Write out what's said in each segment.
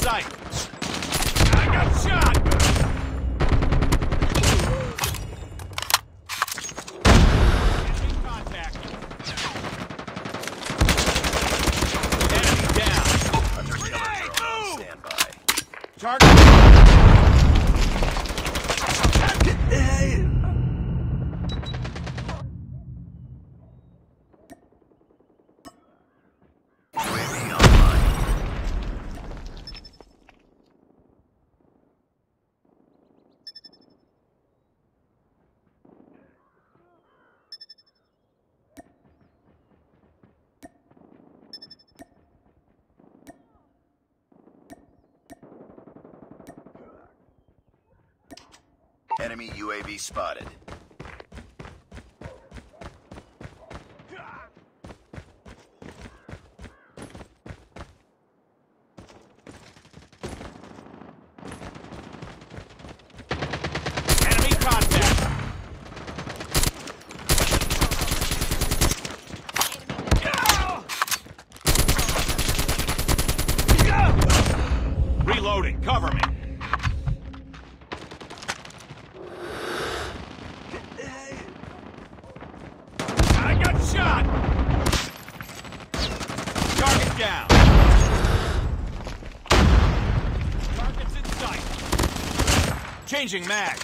sight. I got shot. Enemy contact. Enemy down. Grenade, move! standby. Target. UAV online. Enemy UAV spotted. Enemy contact. Reloading. Cover me. I got shot. Target down. Target's in sight. Changing mag.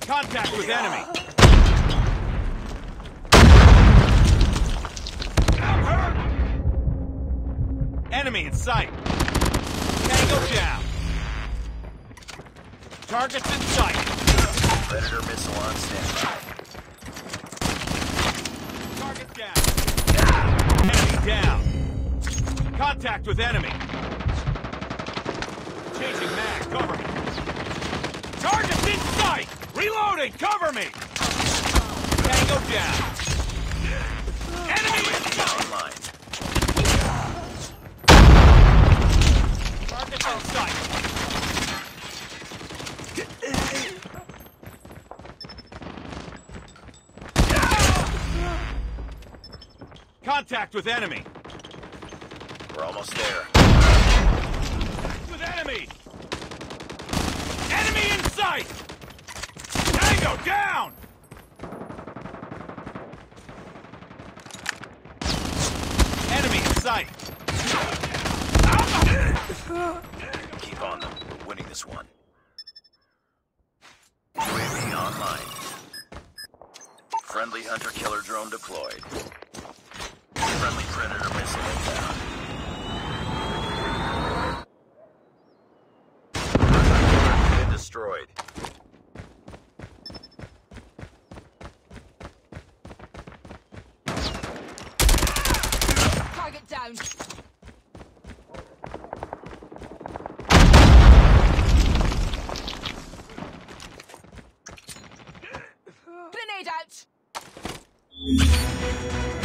Contact with enemy. Enemy in sight. Tango down. Targets in sight. Predator missile on standby. Target down. Enemy down. Contact with enemy. Changing mag. Cover me. Target's in sight. Reloading. Cover me. Tango down. Enemy in sight. Online. Target's in sight. Contact with enemy. We're almost there. With enemy. Enemy in sight. Tango down. Enemy in sight. On them. We're winning this one. UAV online. Friendly hunter killer drone deployed. Friendly predator missile inbound. Been destroyed. Target down. Grenade out.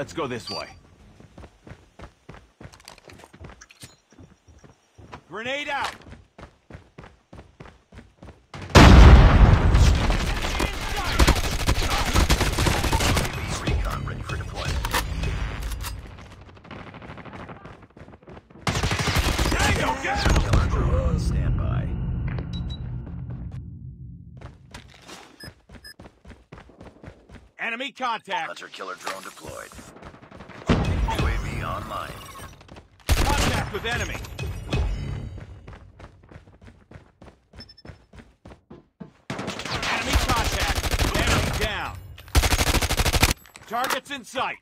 Let's go this way. Grenade out! Ready for deployment. Tango down! Killer drone on standby. Enemy contact! Hunter killer drone deployed. UAV online. Contact with enemy! Enemy contact! Enemy down! Targets in sight!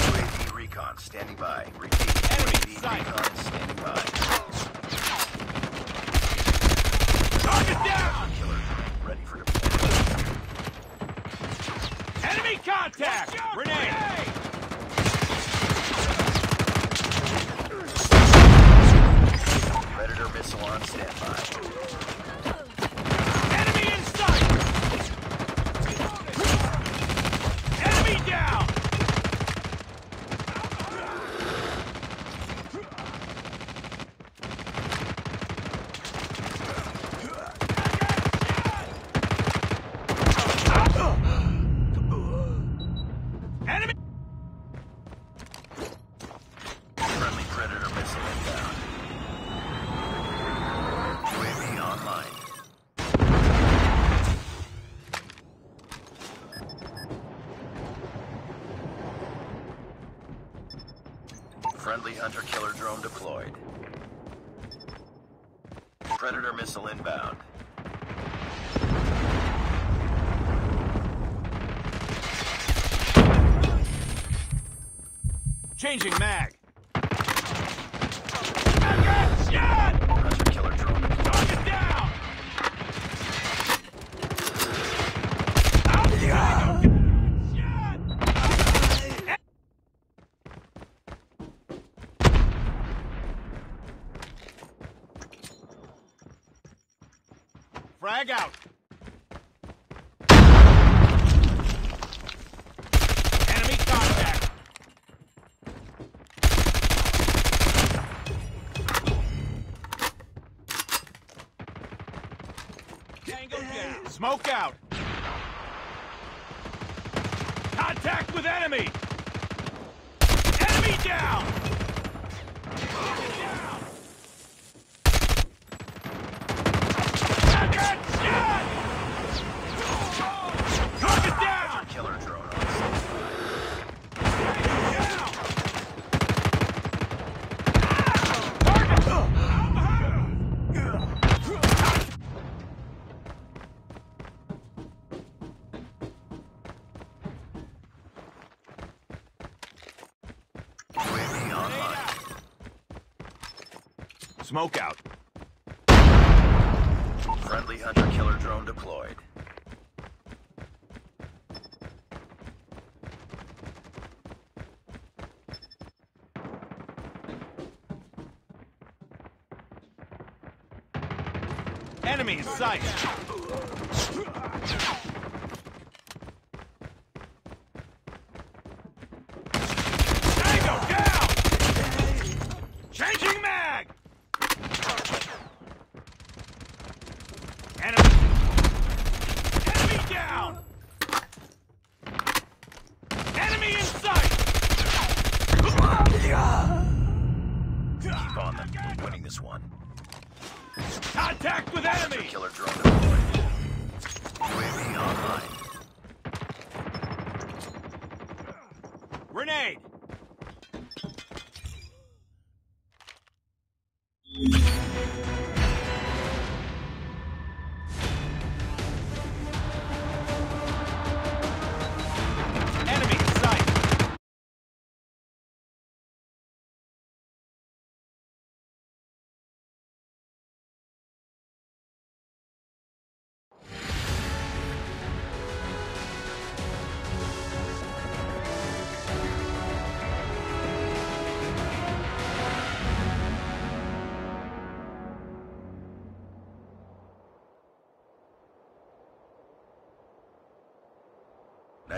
UAV recon standing by. Repeat. Enemy UAV sight. recon standing by. Target down! Killer drone ready for deployment. Enemy contact! Grenade! Predator on standby. Enemy in sight! Enemy down! Enemy! Friendly Predator missile inbound. UAV online. Friendly hunter killer drone deployed. Predator missile inbound. Changing mag! Shot! Hunter killer drone deployed. Target down! Out! Shot! Frag out! Smoke out! Contact with enemy! Enemy down! Smoke out. Friendly hunter killer drone deployed. Enemy in sight.